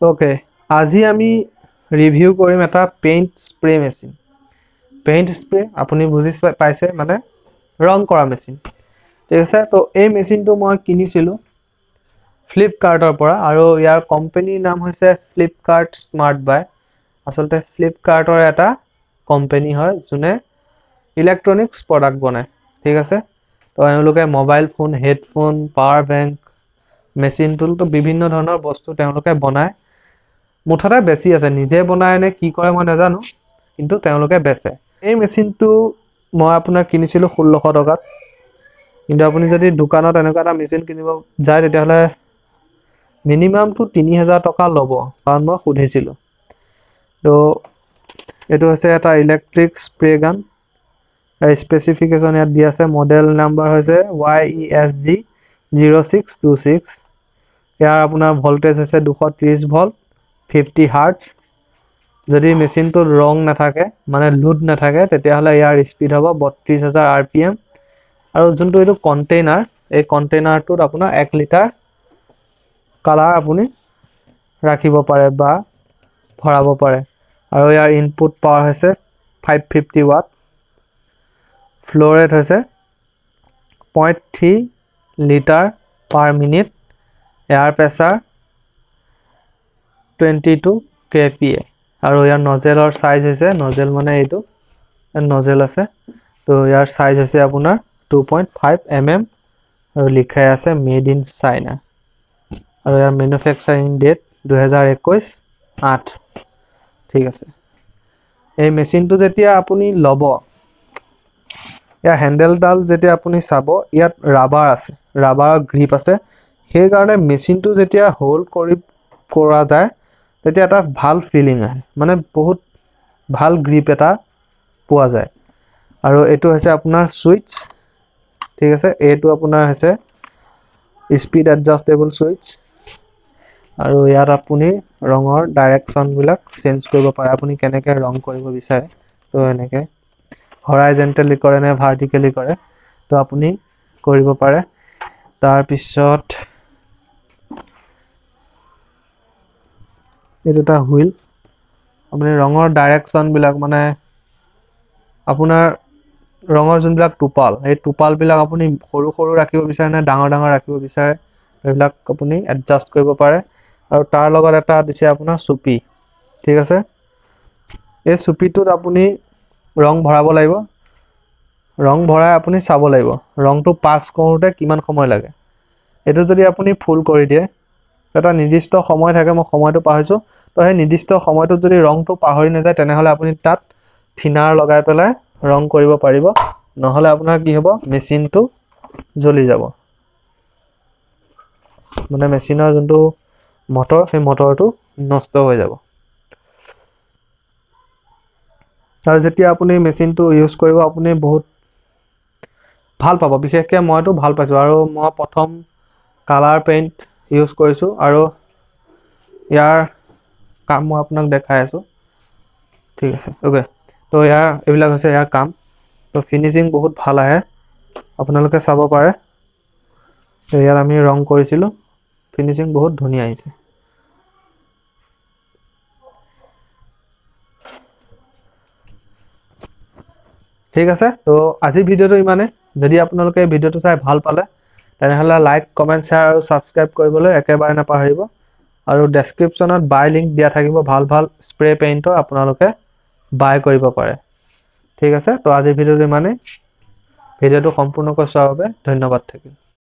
Okay আজি আমি review কৰিম এটা paint spray machine paint spray আপুনি বুজি পাইছে মানে ৰং কৰা মেচিন ঠিক আছে তো এই মেচিনটো মই কিনিছিলোঁ ফ্লিপকাৰ্টৰ পৰা আৰু ইয়াৰ কোম্পেনীৰ নাম হৈছে ফ্লিপকাৰ্ট স্মাৰ্ট বাই আচলতে ফ্লিপকাৰ্টৰ এটা কোম্পেনী হয় যোনে ইলেক্ট্ৰনিক্স প্ৰডাক্ট বনায়। ঠিক আছে তো এওঁলোকে mobile phone headphone power bank মেচিনটোতো বিভিন্ন ধৰণৰ বস্তু তেওঁলোকে বনায়। মুঠতে বেছি আছে। নিজে বনায় নে কি কৰে মই নাজানো কিন্তু তেওঁলোকে বেচে। এই মেচিনটো মই আপোনাৰ কিনিছিলোঁ ষোল্লশ টকাত। কিন্তু আপুনি যদি দোকানত এনেকুৱা এটা মেচিন কিনিব যায় তেতিয়াহ'লে মিনিমামটো তিনি হাজাৰ টকা ল'ব কাৰণ মই সুধিছিলোঁ। তো এইটো হৈছে এটা ইলেক্ট্ৰিক স্প্ৰে গান স্পেচিফিকেশ্যন ইয়াত দি আছে মডেল নাম্বাৰ হৈছে Y E S G zero' six two six ইয়াৰ আপোনাৰ ভল্টেজ হৈছে দুশ ত্ৰিছ ভল্ট ফিফটি হাৰ্টছ যদি মেচিনটোত ৰং নাথাকে মানে লোড নাথাকে তেতিয়াহ'লে ইয়াৰ স্পীড হ'ব বত্ৰিছ হাজাৰ আৰ পি এম আৰু যোনটো এইটো কণ্টেইনাৰ এই কণ্টেইনাৰটোত আপোনাৰ এক লিটাৰ কালাৰ আপুনি ৰাখিব পাৰে বা ভৰাব পাৰে। আৰু ইয়াৰ ইনপুট পাৱাৰ হৈছে five fifty watt flow' rate হৈছে point three litre per minute air pressure twenty two K P A আৰু ইয়াৰ নজেলৰ চাইজ হৈছে নজেল মানে এইটো নজেল আছে। তো ইয়াৰ চাইজ হৈছে আপোনাৰ two point five M M আৰু লিখাই আছে মেড ইন চাইনা আৰু ইয়াৰ মেনুফেকচাৰিং ডেট দুহেজাৰ একৈছ আঠ। ঠিক আছে। এই মেচিনটো যেতিয়া আপুনি ল'ব ইয়াৰ হেণ্ডেলডাল যেতিয়া আপুনি চাব ইয়াত ৰাবাৰ আছে ৰাবাৰৰ গ্ৰীপ আছে। সেইকাৰণে মেচিনটো যেতিয়া হোল্ড কৰি কৰা যায় তেতিয়া এটা ভাল ফিলিং আহে। মানে বহুত ভাল গ্ৰীপ এটা পোৱা যায়। আৰু এইটো হৈছে আপোনাৰ ছুইচ ঠিক আছে এইটো আপোনাৰ হৈছে স্পীড এডজাষ্টেবল ছুইচ আৰু ইয়াত আপুনি ৰঙৰ ডাইৰেকশ্যনবিলাক চেঞ্জ কৰিব পাৰে। আপুনি কেনেকৈ ৰং কৰিব বিচাৰে তো এনেকৈ। হৰাইজেণ্টেলি কৰে নে ভাৰ্টিকেলি কৰে তো আপুনি কৰিব পাৰে। তাৰপিছত এইটো এটা হুইল। আপুনি ৰঙৰ ডাইৰেকশ্যনবিলাক মানে আপোনাৰ ৰঙৰ যোনবিলাক টোপাল সেই টোপালবিলাক আপুনি সৰু সৰু ৰাখিব বিচাৰে নে ডাঙৰ ডাঙৰ ৰাখিব বিচাৰে সেইবিলাক আপুনি এডজাষ্ট কৰিব পাৰে। আৰু তাৰ লগত এটা দিছে আপোনাৰ চুপি ঠিক আছে? এই চুপিটোত আপুনি ৰং ভৰাব লাগিব। ৰং ভৰাই আপুনি চাব লাগিব ৰংটো পাছ কৰোঁতে কিমান সময় লাগে। এইটো যদি আপুনি ফুল কৰি দিয়ে এটা নিৰ্দিষ্ট সময় থাকে মই সময়টো পাহৰিছোঁ। তো সেই নিৰ্দিষ্ট সময়টোত যদি ৰংটো পাহৰি নাযায় তেনেহ'লে আপুনি তাত থিনাৰ লগাই পেলাই ৰং কৰিব পাৰিব। নহ'লে আপোনাৰ কি হ'ব মেচিনটো জ্বলি যাব। মানে মেচিনৰ যোনটো মটৰ সেই মটৰটো নষ্ট হৈ যাব। আৰু যেতিয়া আপুনি মেচিনটো ইউজ কৰিব আপুনি বহুত ভাল পাব। বিশেষকৈ মইতো ভাল পাইছোঁ আৰু মই প্ৰথম কালাৰ পেইণ্ট ইউজ কৰিছোঁ আৰু ইয়াৰ কাম মই আপোনাক দেখাই আছোঁ। ঠিক আছে অ'কে তো ইয়াৰ এইবিলাক হৈছে ইয়াৰ কাম। তো ফিনিচিং বহুত ভাল আহে। আপোনালোকে চাব পাৰে। তো ইয়াত আমি ৰং কৰিছিলোঁ। ফিনিচিং বহুত ধুনীয়া আহিছে। ঠিক আছে তো আজিৰ ভিডিঅ'টো ইমানে। যদি আপোনালোকে ভিডিঅ'টো চাই ভাল পালে তেনেহ'লে লাইক কমেণ্ট শ্বেয়াৰ আৰু ছাবস্ক্ৰাইব কৰিবলৈ একেবাৰে নাপাহৰিব। আৰু ডেছক্ৰিপশ্যনত বাই লিংক দিয়া থাকিব ভাল ভাল স্প্ৰে পেইণ্টৰ আপোনালোকে বাই কৰিব পাৰে। ঠিক আছে তো আজিৰ ভিডিঅ'টো ইমানেই। ভিডিঅ'টো সম্পূৰ্ণকৈ চোৱাৰ বাবে ধন্যবাদ থাকিল।